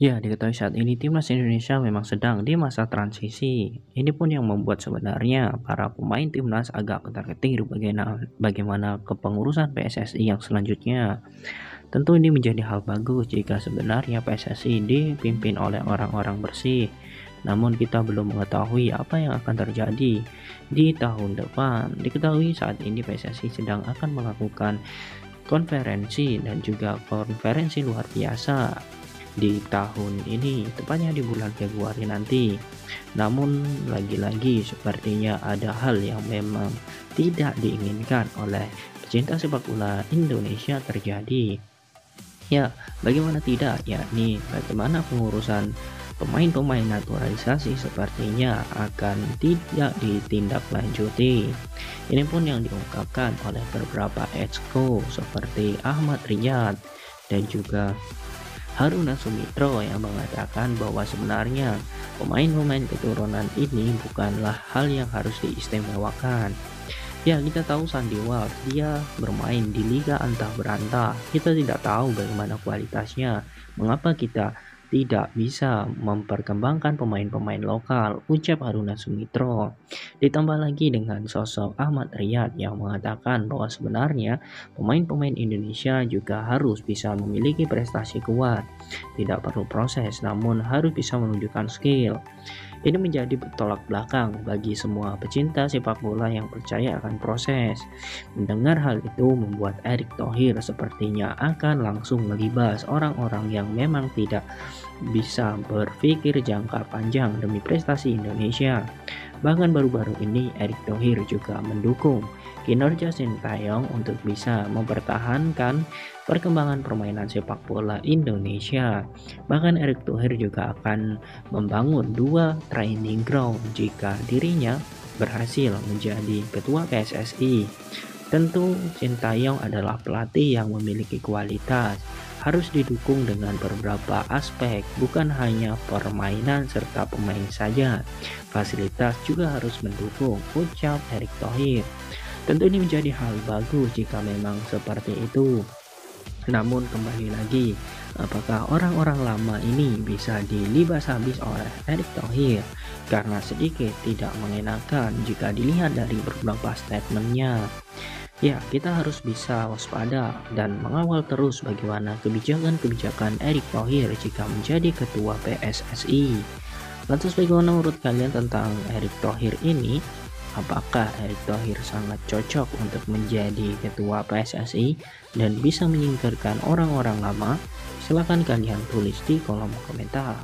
Ya, diketahui saat ini timnas Indonesia memang sedang di masa transisi. Ini pun yang membuat sebenarnya para pemain timnas agak ketar-ketir bagaimana, bagaimana kepengurusan PSSI yang selanjutnya. Tentu ini menjadi hal bagus jika sebenarnya PSSI dipimpin oleh orang-orang bersih. Namun kita belum mengetahui apa yang akan terjadi di tahun depan. Diketahui saat ini PSSI sedang akan melakukan konferensi dan juga konferensi luar biasa di tahun ini, tepatnya di bulan Februari nanti. Namun, lagi-lagi sepertinya ada hal yang memang tidak diinginkan oleh pecinta sepak bola Indonesia terjadi. Ya, bagaimana tidak, yakni bagaimana pengurusan pemain-pemain naturalisasi sepertinya akan tidak ditindaklanjuti. Ini pun yang diungkapkan oleh beberapa exco seperti Ahmad Riyad dan juga Haruna Sumitro yang mengatakan bahwa sebenarnya pemain-pemain keturunan ini bukanlah hal yang harus diistimewakan. Ya, kita tahu Sandy Walsh, dia bermain di Liga Antah Berantah. Kita tidak tahu bagaimana kualitasnya. Mengapa kita tidak bisa memperkembangkan pemain-pemain lokal, ucap Haruna Sumitro. Ditambah lagi dengan sosok Ahmad Riyad yang mengatakan bahwa sebenarnya pemain-pemain Indonesia juga harus bisa memiliki prestasi kuat. Tidak perlu proses, namun harus bisa menunjukkan skill. Ini menjadi tolak belakang bagi semua pecinta sepak bola yang percaya akan proses. Mendengar hal itu membuat Erick Thohir sepertinya akan langsung melibas orang-orang yang memang tidak bisa berpikir jangka panjang demi prestasi Indonesia. Bahkan baru-baru ini Erick Thohir juga mendukung kinerja Sintayong untuk bisa mempertahankan perkembangan permainan sepak bola Indonesia. Bahkan Erick Thohir juga akan membangun dua training ground jika dirinya berhasil menjadi ketua PSSI. Tentu Sintayong adalah pelatih yang memiliki kualitas, harus didukung dengan beberapa aspek, bukan hanya permainan serta pemain saja. Fasilitas juga harus mendukung, ucap Erick Thohir. Tentu ini menjadi hal bagus jika memang seperti itu. Namun kembali lagi, apakah orang-orang lama ini bisa dilibas habis oleh Erick Thohir? Karena sedikit tidak mengenakan jika dilihat dari beberapa statementnya. Ya, kita harus bisa waspada dan mengawal terus bagaimana kebijakan-kebijakan Erick Thohir jika menjadi ketua PSSI. Lantas bagaimana menurut kalian tentang Erick Thohir ini? Apakah Erick Thohir sangat cocok untuk menjadi ketua PSSI dan bisa menyingkirkan orang-orang lama? Silahkan kalian tulis di kolom komentar.